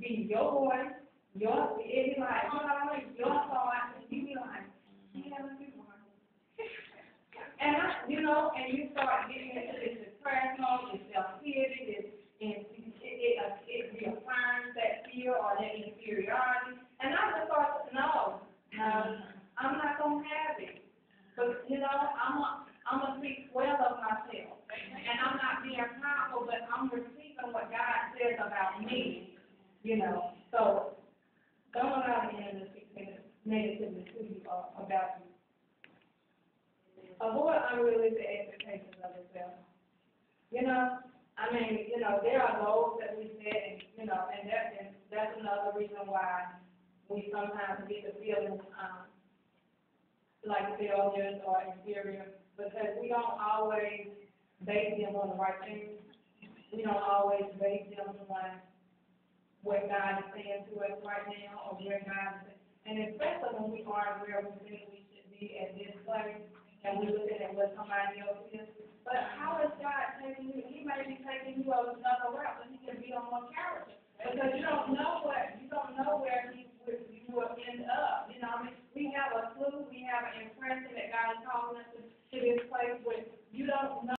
be your voice, your, it be like, your thoughts, and you be like. And I, you know, and you start getting into this depression, this self-pity, this, and it, it, it reaffirms that fear or that inferiority. And I just thought, no, no, I'm not gonna have it. But, you know, I'm a, I'm a speak well of myself. And I'm not being powerful, but I'm receiving what God says about me, you know. So, don't allow the enemy to speak negatively to you or about you. Avoid unrealistic expectations of yourself. You know, I mean, you know, there are goals that we set and, you know, and that, and that's another reason why we sometimes get the feeling, um, like failures or inferior, because we don't always base them on the right things. We don't always base them on what God is saying to us right now, or where God is, and especially when we aren't where we think we should be at this place, and we looking at what somebody else is. But how is God taking you? He may be taking you over another route, but he can be on more character. Because you don't know what, you don't know where he, where you will end up, you know, I mean, we have a clue, we have an impression that God is calling us to